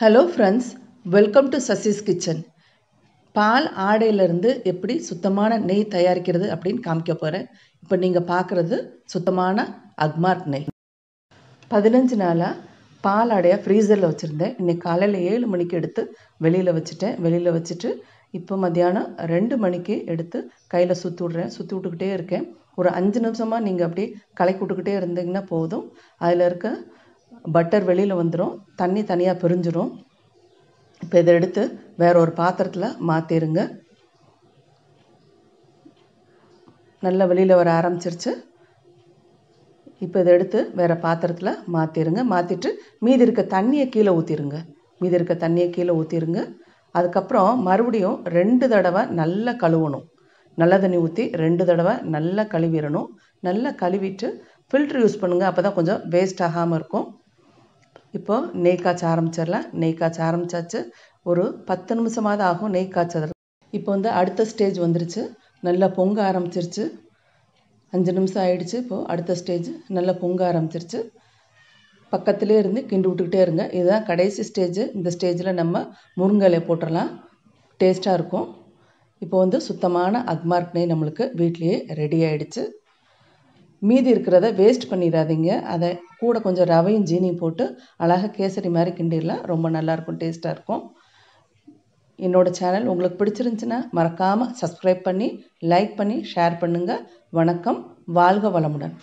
Hello friends welcome to Sasi's kitchen பால் ஆடையிலேருந்து எப்படி சுத்தமான நெய் தயாரிக்கிறது அப்படின்னு காமிக்க போகிறேன் இப்போ நீங்கள் பார்க்குறது சுத்தமான அக்மார்க் நெய். பதினஞ்சு நாளாக பால் ஆடையாக ஃப்ரீசரில் வச்சுருந்தேன். இன்றைக்கி காலையில் ஏழு மணிக்கு எடுத்து வெளியில் வச்சுட்டேன். வெளியில் வச்சுட்டு இப்போ மத்தியானம் ரெண்டு மணிக்கு எடுத்து கையில் சுற்றி விட்றேன். சுற்றி விட்டுக்கிட்டே இருக்கேன். ஒரு அஞ்சு நிமிஷமாக நீங்கள் அப்படியே கலக்கி விட்டுக்கிட்டே இருந்தீங்கன்னா போதும். அதில் இருக்க பட்டர் வெளியில் வந்துடும் தண்ணி தனியாக பிரிஞ்சிடும் இப்போ இதை எடுத்து வேற ஒரு பாத்திரத்தில் மாற்றிடுங்க நல்லா வெளியில் வர ஆரம்பிச்சிருச்சு. இப்போ இதை எடுத்து வேறு பாத்திரத்தில் மாற்றிடுங்க மாற்றிட்டு மீதி இருக்க தண்ணியை கீழே ஊற்றிடுங்க மீதி இருக்க தண்ணியை கீழே ஊற்றிடுங்க அதுக்கப்புறம் மறுபடியும் ரெண்டு தடவை நல்லா கழுவணும். நல்ல தண்ணி ஊற்றி ரெண்டு தடவை நல்லா கழுவிடணும். நல்லா கழுவிட்டு ஃபில்ட்ரு யூஸ் பண்ணுங்கள் அப்போ தான் கொஞ்சம் வேஸ்ட் ஆகாமல் இருக்கும். இப்போது நெய் காய்ச்ச ஆரம்பிச்சிடலாம். நெய் காய்ச்ச ஆரம்பித்தாச்சு ஒரு பத்து நிமிஷமாவது ஆகும் நெய் காய்ச்சது இப்போ வந்து அடுத்த ஸ்டேஜ் வந்துருச்சு. நல்லா பொங்க ஆரம்பிச்சிருச்சு. அஞ்சு நிமிஷம் ஆயிடுச்சு இப்போது அடுத்த ஸ்டேஜ் நல்லா பொங்க ஆரம்பிச்சிருச்சு. பக்கத்துலேயே இருந்து கிண்டு விட்டுக்கிட்டே இருங்க. இதுதான் கடைசி ஸ்டேஜ் இந்த ஸ்டேஜில் நம்ம முருங்கலை போட்டுடலாம். டேஸ்ட்டாக இருக்கும். இப்போ வந்து சுத்தமான அக்மார்க் நெய் நம்மளுக்கு வீட்லேயே ரெடி ஆகிடுச்சு மீதி இருக்கிறத வேஸ்ட் பண்ணிடாதீங்க. அதை கூட கொஞ்சம் ரவையும் ஜீனியும் போட்டு அழகாக கேசரி மாதிரி கிண்டிடலாம். ரொம்ப நல்லாயிருக்கும் டேஸ்ட்டாக இருக்கும். என்னோடய சேனல் உங்களுக்கு பிடிச்சிருந்துச்சுன்னா மறக்காமல் சப்ஸ்கிரைப் பண்ணி லைக் பண்ணி ஷேர் பண்ணுங்கள் வணக்கம். வாழ்க வளமுடன்.